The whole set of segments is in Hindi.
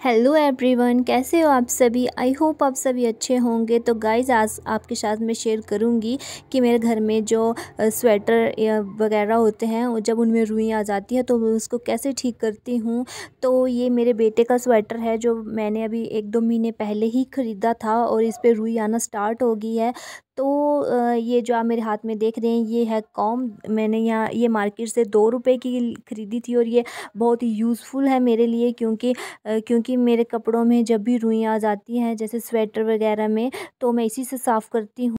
हेलो एवरीवन कैसे हो आप सभी? आई होप आप सभी अच्छे होंगे। तो गाइज़ आज आपके साथ मैं शेयर करूँगी कि मेरे घर में जो स्वेटर वगैरह होते हैं जब उनमें रुई आ जाती है तो मैं उसको कैसे ठीक करती हूँ? तो ये मेरे बेटे का स्वेटर है, जो मैंने अभी एक दो महीने पहले ही ख़रीदा था और इस पर रुई आना स्टार्ट हो गई है। तो ये जो आप मेरे हाथ में देख रहे हैं, ये है कॉम। मैंने यहाँ, ये मार्केट से दो रुपए की ख़रीदी थी और ये बहुत ही यूज़फुल है मेरे लिए क्योंकि क्योंकि मेरे कपड़ों में जब भी रुई आ जाती हैं, जैसे स्वेटर वगैरह में तो मैं इसी से साफ़ करती हूँ।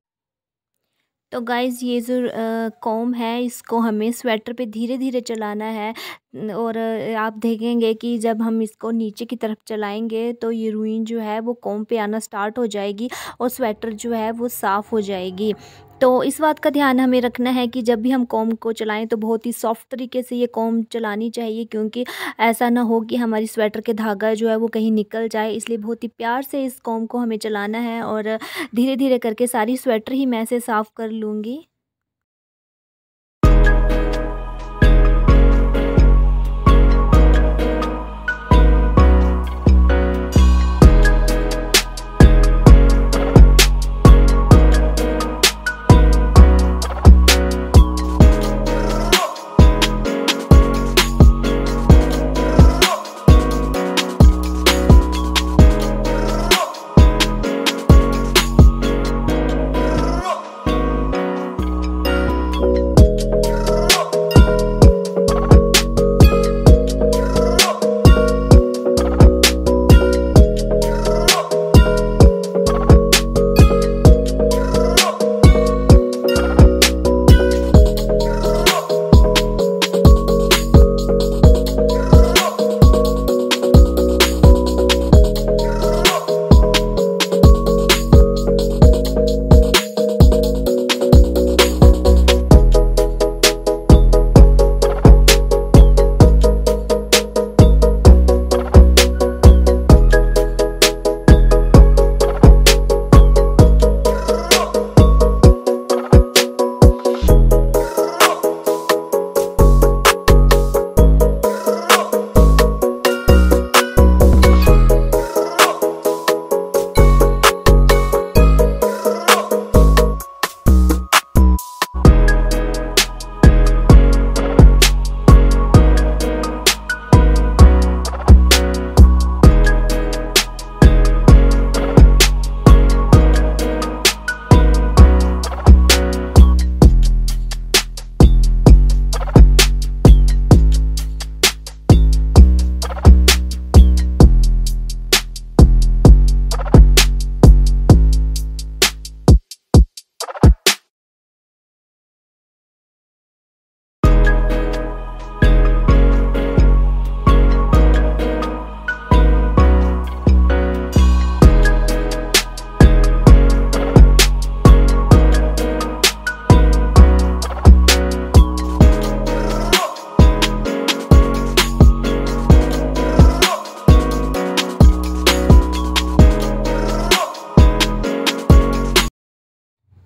तो गाइज़ ये जो कॉम है, इसको हमें स्वेटर पे धीरे धीरे चलाना है। और आप देखेंगे कि जब हम इसको नीचे की तरफ़ चलाएँगे तो ये रुई जो है, वो कॉम पे आना स्टार्ट हो जाएगी और स्वेटर जो है, वो साफ़ हो जाएगी। तो इस बात का ध्यान हमें रखना है कि जब भी हम कॉम को चलाएँ तो बहुत ही सॉफ्ट तरीके से ये कॉम चलानी चाहिए, क्योंकि ऐसा ना हो कि हमारी स्वेटर के धागा जो है वो कहीं निकल जाए। इसलिए बहुत ही प्यार से इस कॉम को हमें चलाना है और धीरे धीरे करके सारी स्वेटर ही मैं से साफ़ कर लूँगी।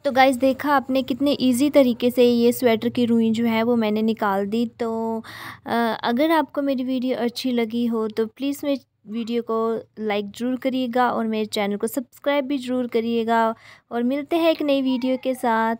तो गाइज़ देखा आपने कितने इजी तरीके से ये स्वेटर की रुई जो है वो मैंने निकाल दी। तो अगर आपको मेरी वीडियो अच्छी लगी हो तो प्लीज़ मेरे वीडियो को लाइक ज़रूर करिएगा और मेरे चैनल को सब्सक्राइब भी ज़रूर करिएगा। और मिलते हैं एक नई वीडियो के साथ।